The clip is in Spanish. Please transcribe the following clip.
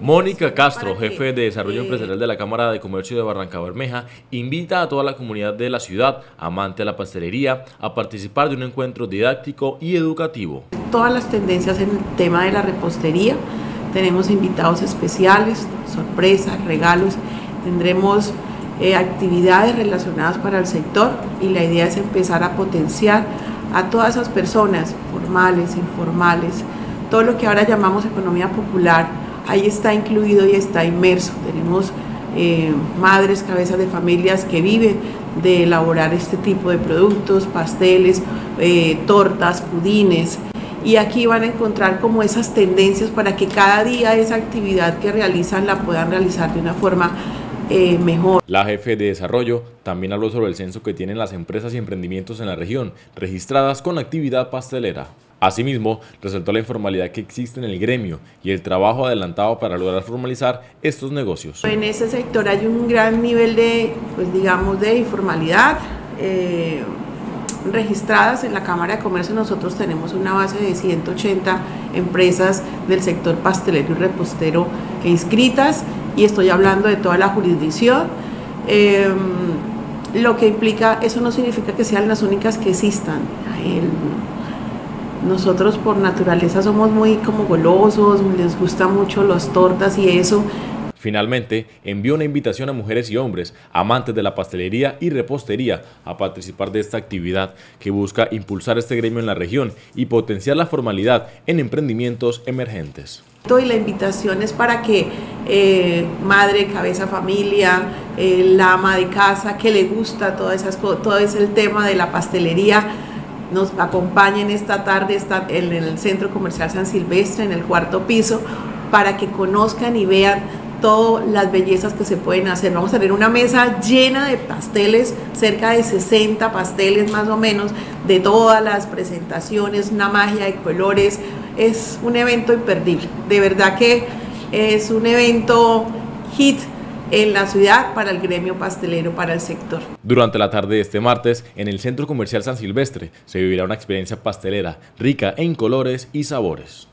Mónica Castro, jefe de Desarrollo Empresarial de la Cámara de Comercio de Barranca Bermeja, invita a toda la comunidad de la ciudad, amante de la pastelería, a participar de un encuentro didáctico y educativo. Todas las tendencias en el tema de la repostería, tenemos invitados especiales, sorpresas, regalos, tendremos eh, actividades relacionadas para el sector y la idea es empezar a potenciar a todas esas personas, formales, informales, todo lo que ahora llamamos economía popular, ahí está incluido y está inmerso. Tenemos eh, madres, cabezas de familias que viven de elaborar este tipo de productos, pasteles, eh, tortas, pudines. Y aquí van a encontrar como esas tendencias para que cada día esa actividad que realizan la puedan realizar de una forma eh, mejor. La jefe de desarrollo también habló sobre el censo que tienen las empresas y emprendimientos en la región registradas con actividad pastelera. Asimismo, resaltó la informalidad que existe en el gremio y el trabajo adelantado para lograr formalizar estos negocios. En ese sector hay un gran nivel de, pues digamos, de informalidad. Eh, registradas en la Cámara de Comercio nosotros tenemos una base de 180 empresas del sector pastelero y repostero inscritas y estoy hablando de toda la jurisdicción. Eh, lo que implica, eso no significa que sean las únicas que existan. Nosotros por naturaleza somos muy como golosos, les gusta mucho las tortas y eso. Finalmente, envió una invitación a mujeres y hombres, amantes de la pastelería y repostería, a participar de esta actividad que busca impulsar este gremio en la región y potenciar la formalidad en emprendimientos emergentes. Y la invitación es para que eh, madre, cabeza, familia, eh, la ama de casa, que le gusta todo, esas, todo ese tema de la pastelería, nos acompañen esta tarde está en el Centro Comercial San Silvestre, en el cuarto piso, para que conozcan y vean todas las bellezas que se pueden hacer. Vamos a tener una mesa llena de pasteles, cerca de 60 pasteles más o menos, de todas las presentaciones, una magia de colores. Es un evento imperdible. De verdad que es un evento hit en la ciudad para el gremio pastelero, para el sector. Durante la tarde de este martes, en el Centro Comercial San Silvestre, se vivirá una experiencia pastelera rica en colores y sabores.